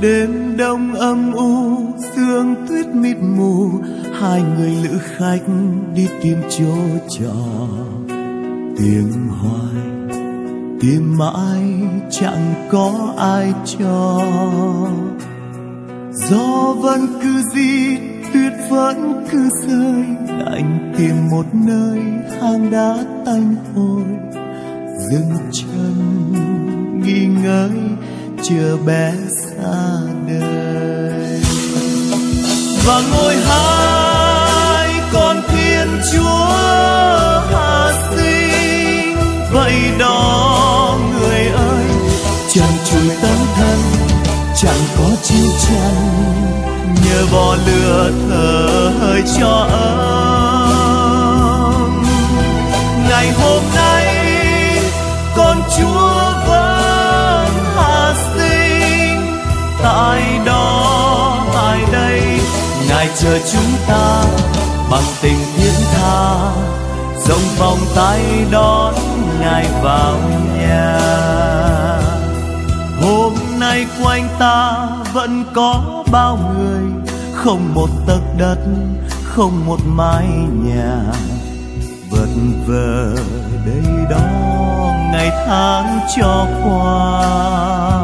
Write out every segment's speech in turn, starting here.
đêm đông âm u, sương tuyết mịt mù, hai người lữ khách đi tìm chỗ trọ. Tiếng hoài, tìm mãi chẳng có ai cho. Gió vẫn cứ di, tuyết vẫn cứ rơi anh tìm một nơi hang đá tanh hôi. Dừng chân, nghi ngơi chưa bé xa đời. Và ngồi hai con thiên chúa hạ sinh, vậy đó, người ơi chẳng chùi tấm thân, chẳng có chiêu chăn nhờ bò lửa thở hơi cho ấm. Chờ chúng ta bằng tình thiết tha. Rộng vòng tay đón ngài vào nhà. Hôm nay quanh ta vẫn có bao người, không một tấc đất, không một mái nhà. Vật vờ đây đó ngày tháng cho qua.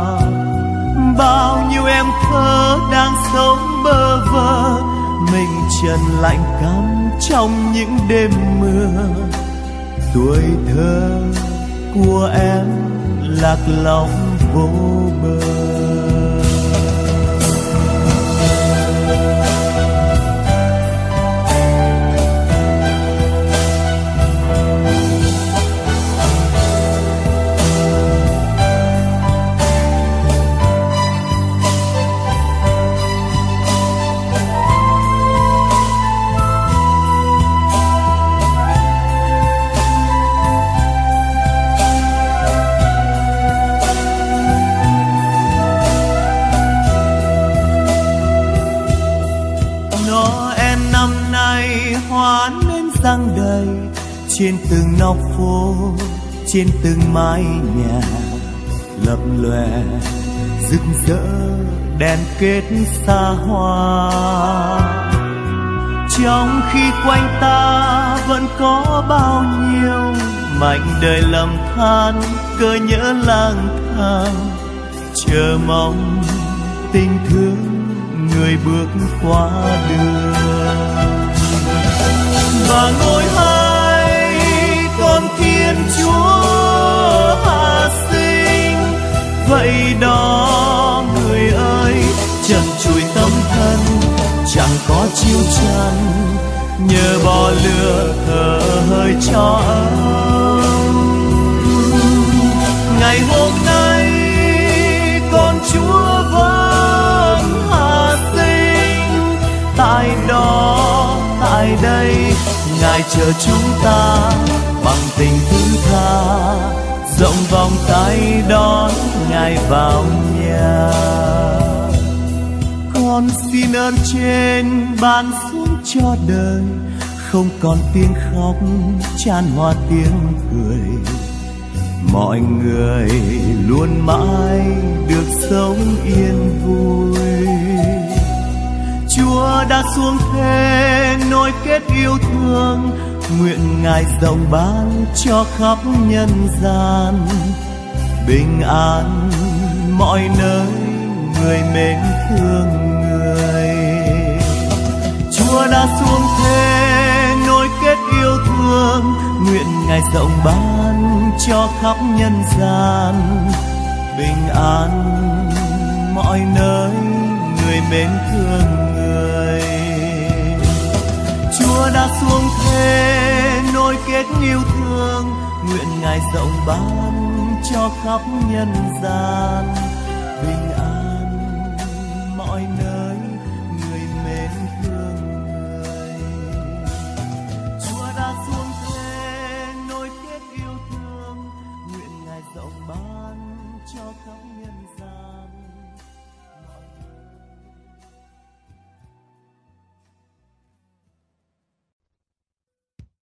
Trần lạnh cắm trong những đêm mưa. Tuổi thơ của em lạc lõng vô bờ. Giăng đầy trên từng nóc phố, trên từng mái nhà lập lòe, rực rỡ đèn kết xa hoa. Trong khi quanh ta vẫn có bao nhiêu mảnh đời lầm than, cơ nhớ lang thang, chờ mong tình thương người bước qua đường. Chiếu có chiêu chăn nhờ bò lửa thở hơi cho ấm. Ngày hôm nay, con chúa vẫn hạ sinh. Tại đó, tại đây, ngài chờ chúng ta bằng tình thứ tha. Rộng vòng tay đón ngài vào nhà con xin ơn trên ban xuống cho đời, không còn tiếng khóc chan hòa tiếng cười. Mọi người luôn mãi được sống yên vui. Chúa đã xuống thế nối kết yêu thương, nguyện ngài rộng ban cho khắp nhân gian. Bình an mọi nơi người mến thương. Rộng ban cho khắp nhân gian. Bình an mọi nơi người mến thương người. Chúa đã xuống thế nối kết yêu thương, nguyện ngài rộng ban cho khắp nhân gian. 教康人散。